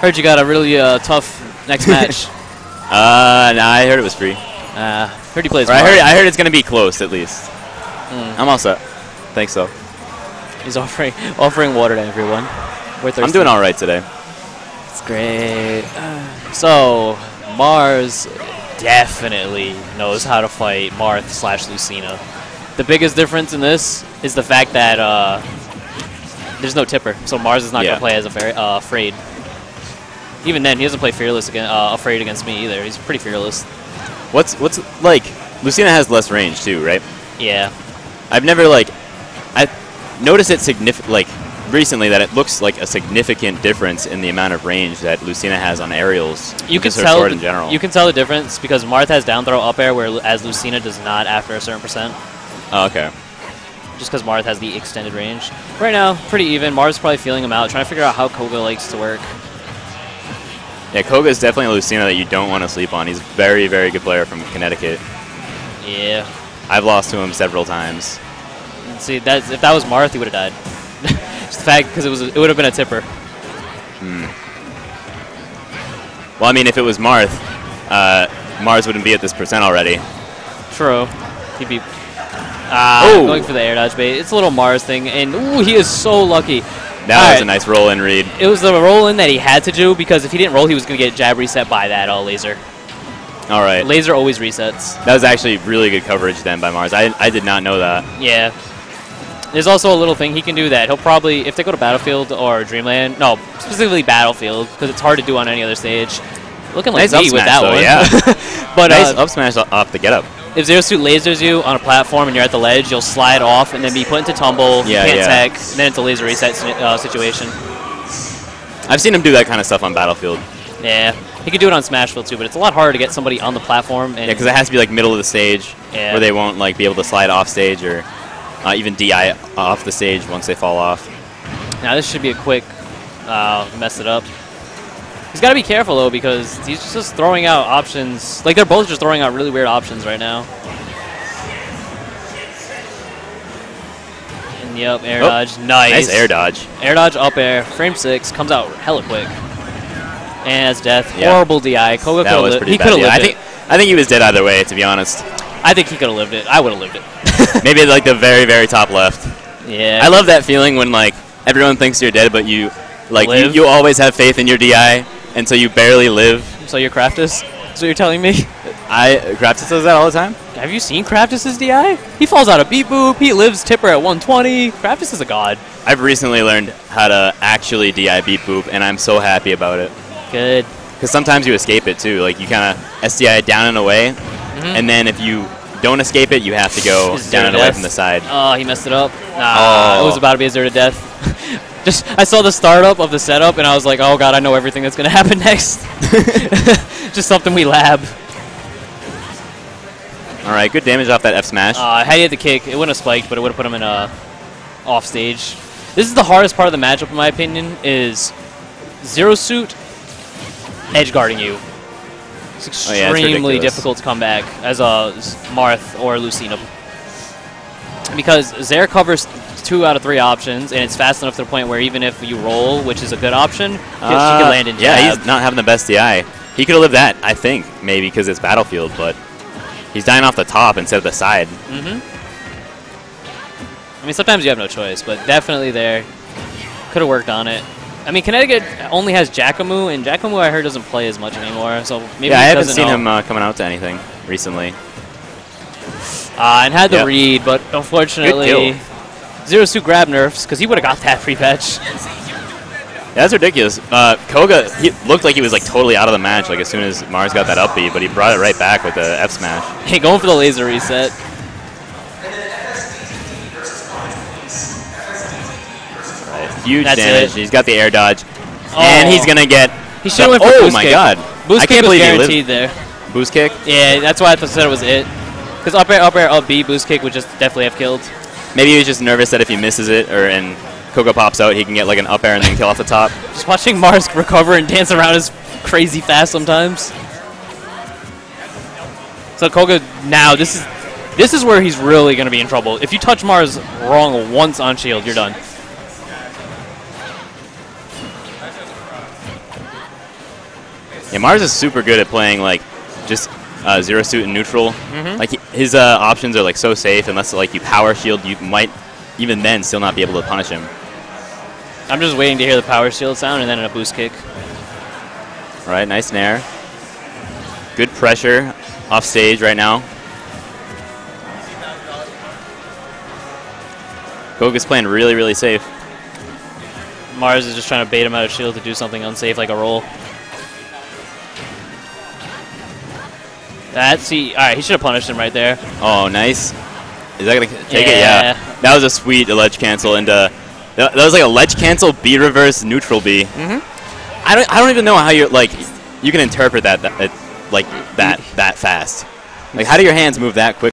Heard you got a really uh, tough next match. Uh, nah, I heard it was free. uh, heard he plays. Or I heard I heard it's gonna be close at least. Hmm. I'm all set. Thanks so. He's offering offering water to everyone. We're thirsty. I'm doing all right today. It's great. Uh, so Marss definitely knows how to fight Marth slash Lucina. The biggest difference in this is the fact that uh, there's no tipper, so Marss is not Yeah. gonna play as a uh, afraid. Even then, he doesn't play fearless again, uh, afraid against me either. He's pretty fearless. What's what's like? Lucina has less range too, right? Yeah. I've never like I noticed it significant like recently that it looks like a significant difference in the amount of range that Lucina has on aerials. You can tell. in general. You can tell the difference because Marth has down throw up air, whereas Lucina does not after a certain percent. oh, okay. just because Marth has the extended range. Right now, pretty even. Marth's probably feeling him out, trying to figure out how Koga likes to work. Yeah, Koga is definitely a Lucina that you don't want to sleep on. He's a very, very good player from Connecticut. Yeah. I've lost to him several times. See, that's, if that was Marth, he would have died. just the fact, because it was, it would have been a tipper. Hmm. Well, I mean, if it was Marth, uh, Marss wouldn't be at this percent already. True. He'd be. Ah, Oh. going for the air dodge bait. It's a little Marss thing, and ooh, he is so lucky. That All was right. a nice roll in read. It was the roll in that he had to do because if he didn't roll, he was going to get jab reset by that uh, laser. All right. Laser always resets. That was actually really good coverage then by Marss. I, I did not know that. Yeah. There's also a little thing he can do that he'll probably, if they go to Battlefield or Dreamland, no, specifically Battlefield, because it's hard to do on any other stage. Looking like Nice me with that though, one. yeah. but nice uh, up smash off the get up. If Zero Suit lasers you on a platform and you're at the ledge, you'll slide off and then be put into tumble. Yeah, you can't yeah. tech, and then it's a laser reset uh, situation. I've seen him do that kind of stuff on Battlefield. Yeah. He could do it on Smashville too, but it's a lot harder to get somebody on the platform. And Yeah, because it has to be like middle of the stage Yeah. where they won't like be able to slide off stage or uh, even DI off the stage once they fall off. Now this should be a quick uh, mess it up. He's got to be careful though because he's just throwing out options. Like they're both just throwing out really weird options right now. And yep, air Oh, dodge, nice. Nice air dodge. Air dodge up air, frame six comes out hella quick. And it's death. Yeah. Horrible DI. Koga That was pretty He bad. could have Yeah, I lived think I think he was dead either way, to be honest. I think he could have lived it. I would have lived it. Maybe like the very very top left. Yeah. I love that feeling when like everyone thinks you're dead, but you like you, you always have faith in your DI, and so you barely live. So you're Craftus? That's what you're telling me? I Craftus does that all the time. Have you seen Craftus's DI? He falls out of beat boop. He lives tipper at 120. Craftus is a god. I've recently learned how to actually DI beat boop, and I'm so happy about it. Good. Because sometimes you escape it too. Like you kind of SDI down and away, mm-hmm. and then if you don't escape it, you have to go down and away from the side. Oh, he messed it up. Nah, Oh. it was about to be a zero to death. Just, I saw the startup of the setup, and I was like, oh god, I know everything that's gonna happen next. Just something we lab. All right, good damage off that F smash. Uh, had he had the kick, it wouldn't have spiked, but it would have put him in a off stage. This is the hardest part of the matchup, in my opinion, is zero suit edge guarding you. It's Oh, yeah, it's extremely difficult to come back as a Marth or Lucina. Because Zair covers two out of three options, and it's fast enough to the point where even if you roll, which is a good option, she Uh, can land in yeah, he's not having the best DI. He could have lived that, I think, maybe because it's Battlefield, but he's dying off the top instead of the side. Mm-hmm. I mean, sometimes you have no choice, but definitely there. Could have worked on it. I mean, Connecticut only has Jackamu, and Jackamu I heard doesn't play as much anymore, so maybe yeah, I haven't seen know. him uh, coming out to anything recently. Uh, and had the Yep. read, but unfortunately. Zero Suit grab nerfs because he would have got that free patch. That's ridiculous. Uh, Koga, he looked like he was like totally out of the match. Like as soon as Marss got that up B, but he brought it right back with the F smash. Hey, going for the laser reset. Right. Huge That's damage. it. He's got the air dodge, Oh. and he's gonna get. He should have went for oh my kick. god! Boost I can't believe he guaranteed lived. there. Boost kick. Yeah, that's why I said it was it. Because up air, up air, up B, boost kick would just definitely have killed. Maybe he was just nervous that if he misses it or and Koga pops out, he can get like an up air and then kill off the top. Just watching Marss recover and dance around is crazy fast sometimes. So Koga now this is this is where he's really gonna be in trouble. If you touch Marss wrong once on shield, you're done. Yeah, Marss is super good at playing like just uh, zero suit and neutral. Mhm. Like his uh, options are like so safe. Unless like you power shield, you might even then still not be able to punish him. I'm just waiting to hear the power shield sound and then a boost kick. All right, nice nair. Good pressure off stage right now. Koga's playing really, really safe. Marss is just trying to bait him out of shield to do something unsafe like a roll. That's he. All right, he should have punished him right there. Oh, nice. Is that gonna take it? Yeah. Yeah. That was a sweet ledge cancel, and uh, that, that was like a ledge cancel B reverse neutral B. Mm-hmm. I don't. I don't even know how you like. You can interpret that, that like that that fast. Like, how do your hands move that quick?